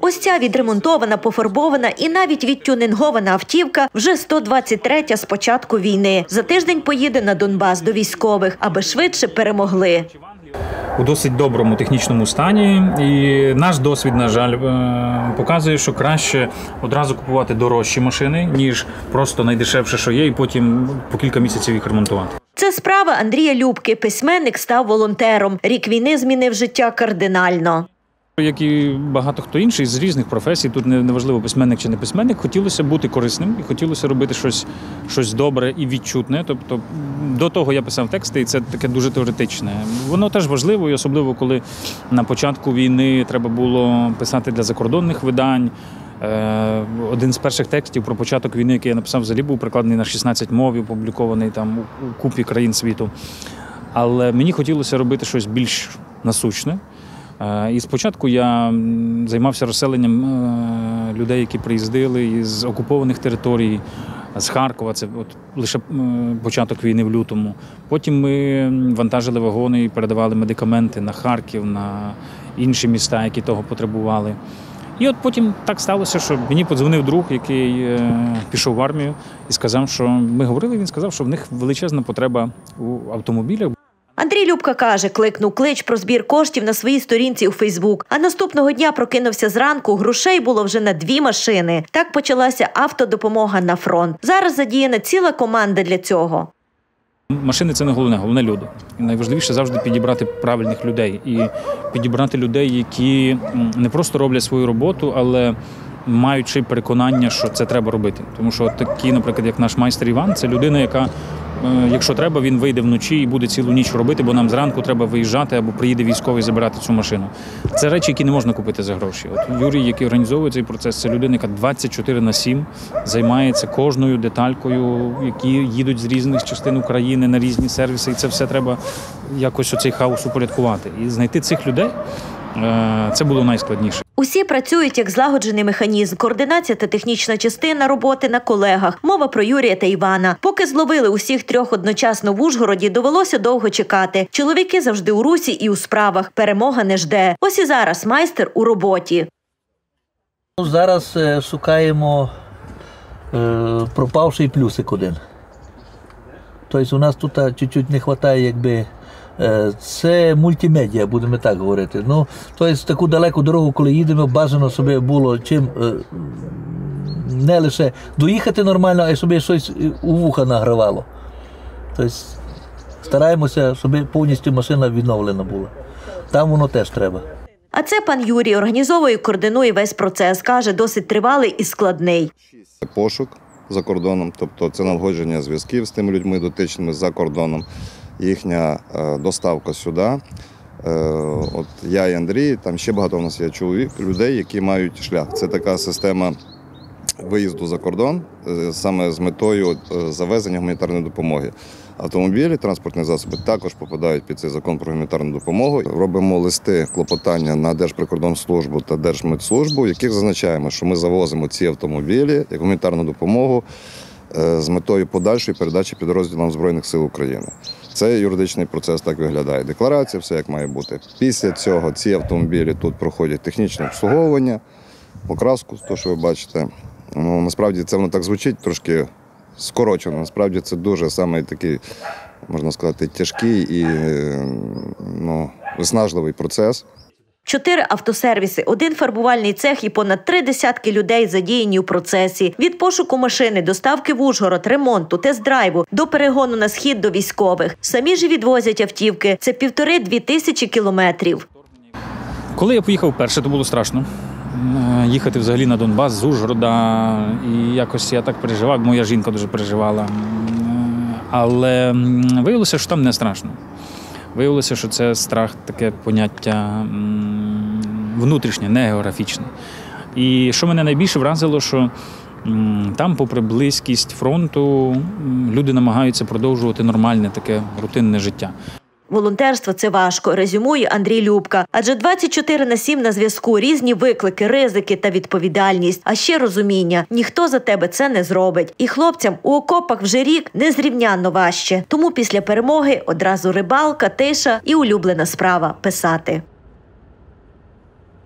Ось ця відремонтована, пофарбована і навіть відтюнингована автівка вже 123-я з початку війни. За тиждень поїде на Донбас до військових, аби швидше перемогли. у досить доброму технічному стані. І наш досвід, на жаль, е, показує, що краще одразу купувати дорожчі машини, ніж просто найдешевше, що є, і потім по кілька місяців їх ремонтувати. Це справа Андрія Любки. Письменник став волонтером. Рік війни змінив життя кардинально. Як і багато хто інший з різних професій, тут неважливо письменник чи не письменник, хотілося бути корисним і хотілося робити щось, щось добре і відчутне. Тобто до того я писав тексти, і це таке дуже теоретичне. Воно теж важливо, і особливо коли на початку війни треба було писати для закордонних видань. Е, Один з перших текстів про початок війни, який я написав, взагалі був прикладений на 16 мов, опублікований там у- у купі країн світу. Але мені хотілося робити щось більш насущне. Е, І спочатку я займався розселенням е, людей, які приїздили із окупованих територій, з Харкова. Це от лише початок війни в лютому. Потім ми вантажили вагони і передавали медикаменти на Харків, на інші міста, які того потребували. І от потім так сталося, що мені подзвонив друг, який е, пішов в армію, і сказав, що ми говорили. Він сказав, що в них величезна потреба у автомобілях. Андрій Любка каже, кликнув клич про збір коштів на своїй сторінці у Фейсбук. А наступного дня прокинувся зранку. Грошей було вже на дві машини. Так почалася автодопомога на фронт. Зараз задіяна ціла команда для цього. Машини це не головне, головне люди. І найважливіше завжди підібрати правильних людей і підібрати людей, які не просто роблять свою роботу, але й переконання, що це треба робити. Тому що такі, наприклад, як наш майстер Іван, це людина, яка, якщо треба, він вийде вночі і буде цілу ніч робити, бо нам зранку треба виїжджати або приїде військовий забирати цю машину. Це речі, які не можна купити за гроші. От Юрій, який організовує цей процес, це людина, яка 24 на 7 займається кожною деталькою, які їдуть з різних частин України на різні сервіси, і це все треба якось оцей хаос упорядкувати. І знайти цих людей е, це було найскладніше. Усі працюють як злагоджений механізм, координація та технічна частина роботи на колегах. Мова про Юрія та Івана. Поки зловили усіх трьох одночасно в Ужгороді, довелося довго чекати. Чоловіки завжди у русі і у справах. Перемога не жде. Ось і зараз майстер у роботі. Ну, Зараз е, шукаємо е, пропавший плюсик один. Тобто у нас тут чуть-чуть не вистачає, якби. е, Це мультимедіа, будемо так говорити. Ну, тобто таку далеку дорогу, коли їдемо, бажано собі було чим е, не лише доїхати нормально, а й собі щось у вуха награвало. Тобто стараємося, щоб повністю машина відновлена була. Там воно теж треба. А це пан Юрій організовує і координує весь процес. каже, досить тривалий і складний. Пошук за кордоном, тобто це налагодження зв'язків з тими людьми дотичними за кордоном, їхня е, доставка сюди. Е, От я і Андрій, там ще багато у нас є чоловік, людей, які мають шлях. Це така система виїзду за кордон е, саме з метою е, завезення гуманітарної допомоги. Автомобілі, транспортні засоби також попадають під цей закон про гуманітарну допомогу. Робимо листи клопотання на Держприкордонслужбу та Держмедслужбу, в яких зазначаємо, що ми завозимо ці автомобілі як гуманітарну допомогу е, з метою подальшої передачі підрозділам Збройних сил України. Це юридичний процес так виглядає. Декларація, все як має бути. Після цього ці автомобілі тут проходять технічне обслуговування, покраску, то що ви бачите. Ну, насправді це воно так звучить трошки скорочено. Насправді це дуже саме такий, можна сказати, тяжкий і е, ну, виснажливий процес. Чотири автосервіси, один фарбувальний цех і понад три десятки людей задіяні у процесі. Від пошуку машини, доставки в Ужгород, ремонту, тест-драйву до перегону на схід до військових. Самі ж відвозять автівки. Це півтори-дві тисячі кілометрів. Коли я поїхав вперше, то було страшно. Е, Їхати взагалі на Донбас з Ужгорода. І якось я так переживав, моя жінка дуже переживала. Але виявилося, що там не страшно. Виявилося, що це страх таке поняття внутрішнє, не географічне. І що мене найбільше вразило, що там, попри близькість фронту, люди намагаються продовжувати нормальне таке рутинне життя. Волонтерство це важко, резюмує Андрій Любка. Адже 24 на 7 на зв'язку різні виклики, ризики та відповідальність. А ще розуміння: ніхто за тебе це не зробить. І хлопцям у окопах вже рік незрівнянно важче. Тому після перемоги одразу рибалка, тиша і улюблена справа писати.